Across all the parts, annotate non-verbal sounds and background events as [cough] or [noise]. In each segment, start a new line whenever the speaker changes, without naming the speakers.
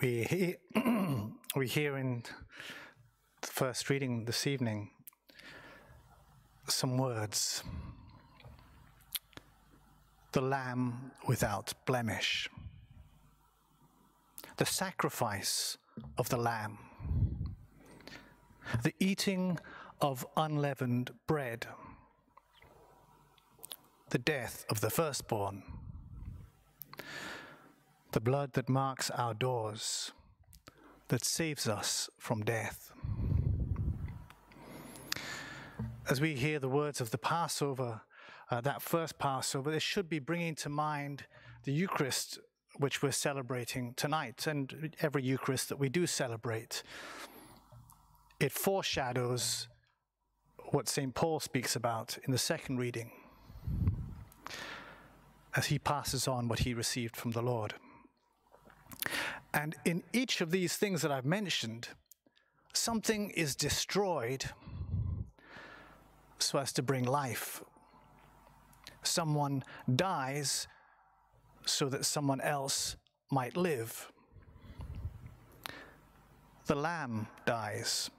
we hear, [clears throat] we hear in the first reading this evening. Some words. The lamb without blemish, the sacrifice of the lamb, the eating of unleavened bread, the death of the firstborn the blood that marks our doors, that saves us from death. As we hear the words of the Passover, uh, that first Passover, this should be bringing to mind the Eucharist which we're celebrating tonight and every Eucharist that we do celebrate. It foreshadows what St. Paul speaks about in the second reading as he passes on what he received from the Lord. And in each of these things that I've mentioned, something is destroyed so as to bring life. Someone dies so that someone else might live. The lamb dies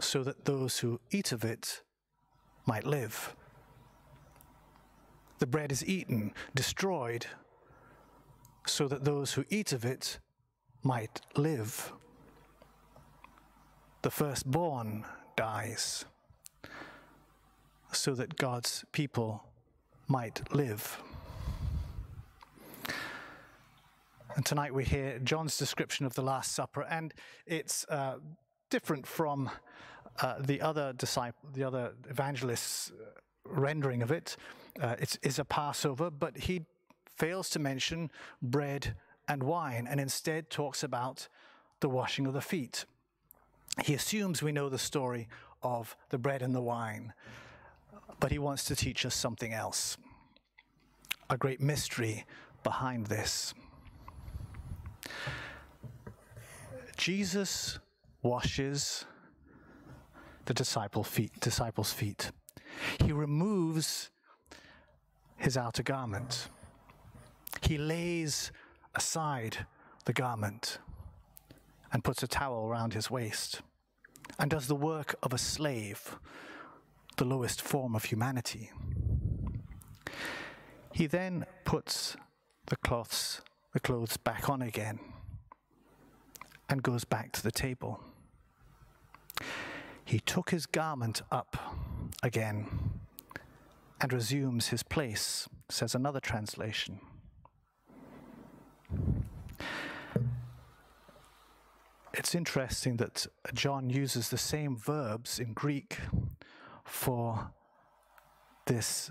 so that those who eat of it might live. The bread is eaten, destroyed, so that those who eat of it might live. The firstborn dies so that God's people might live. And tonight we hear John's description of the Last Supper, and it's uh, different from uh, the other disciple, the other evangelists' rendering of it. Uh, it is a Passover, but he fails to mention bread and wine and instead talks about the washing of the feet. He assumes we know the story of the bread and the wine, but he wants to teach us something else a great mystery behind this. Jesus washes the disciple feet, disciples' feet. He removes his outer garment he lays aside the garment and puts a towel around his waist and does the work of a slave, the lowest form of humanity. He then puts the cloths, the clothes back on again and goes back to the table. He took his garment up again and resumes his place, says another translation. It's interesting that John uses the same verbs in Greek for this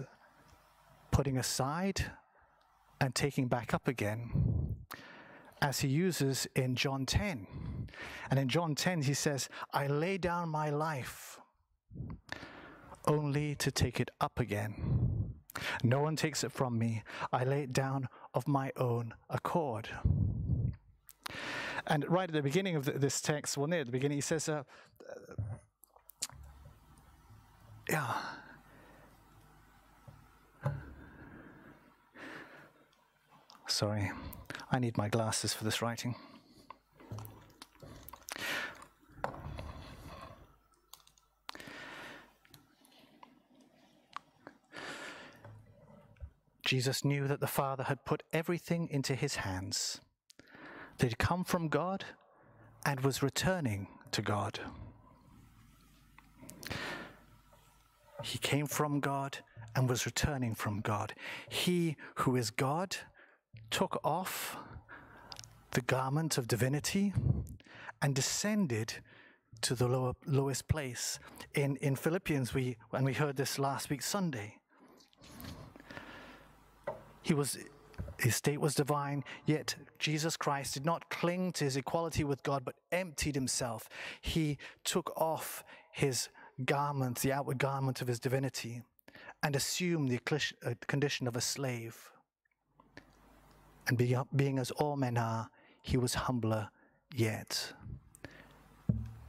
putting aside and taking back up again as he uses in John 10. And in John 10, he says, I lay down my life only to take it up again. No one takes it from me. I lay it down of my own accord. And right at the beginning of this text, well, near the beginning, he says, uh, uh, yeah. Sorry, I need my glasses for this writing. Jesus knew that the Father had put everything into his hands that had come from God and was returning to God. He came from God and was returning from God. He who is God took off the garment of divinity and descended to the lower, lowest place. In, in Philippians, we, when we heard this last week, Sunday, he was his state was divine, yet Jesus Christ did not cling to his equality with God, but emptied himself. He took off his garment, the outward garment of his divinity, and assumed the uh, condition of a slave. And being as all men are, he was humbler yet.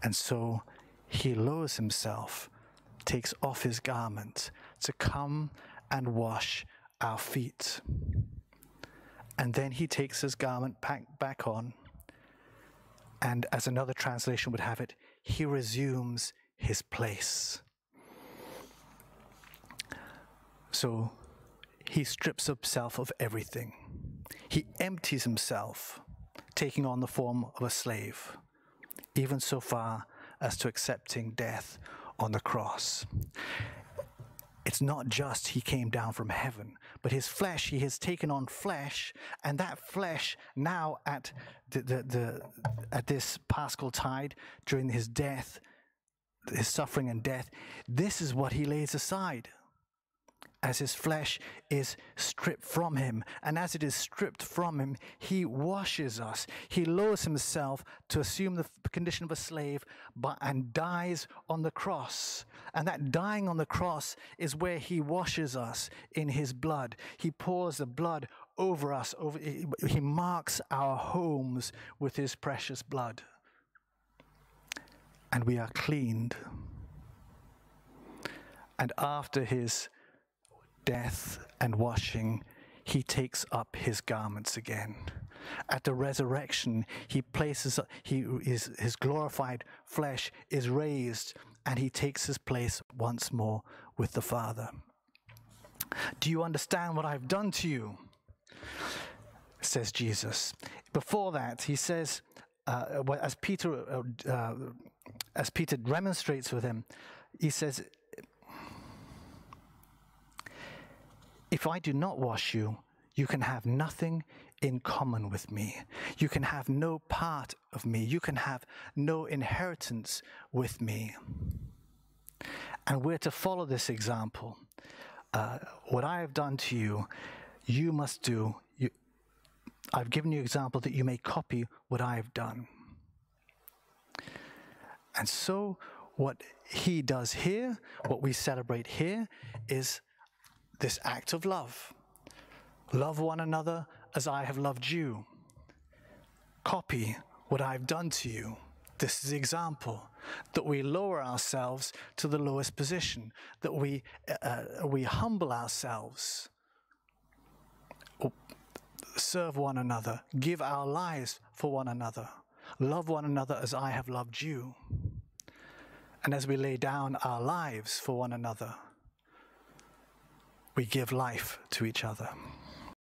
And so he lowers himself, takes off his garment to come and wash our feet. And then he takes his garment back, back on And as another translation would have it, he resumes his place. So he strips himself of everything. He empties himself, taking on the form of a slave, even so far as to accepting death on the cross. It's not just he came down from heaven, but his flesh, he has taken on flesh, and that flesh now at the, the, the at this paschal tide during his death, his suffering and death, this is what he lays aside as his flesh is stripped from him. And as it is stripped from him, he washes us. He lowers himself to assume the condition of a slave but, and dies on the cross. And that dying on the cross is where he washes us in his blood. He pours the blood over us, over, he marks our homes with his precious blood. And we are cleaned. And after his death and washing, he takes up his garments again. At the resurrection, he places he is his glorified flesh is raised and he takes his place once more with the Father. Do you understand what I've done to you? says Jesus. Before that, he says, uh, as Peter uh, uh, as Peter remonstrates with him, he says, If I do not wash you, you can have nothing in common with me. You can have no part of me. You can have no inheritance with me. And we're to follow this example. Uh, what I have done to you, you must do. You, I've given you example that you may copy what I have done. And so, what he does here, what we celebrate here, is this act of love. Love one another as I have loved you. Copy what I've done to you. This is the example that we lower ourselves to the lowest position, that we, uh, uh we humble ourselves, serve one another, give our lives for one another, love one another as I have loved you. And as we lay down our lives for one another, we give life to each other.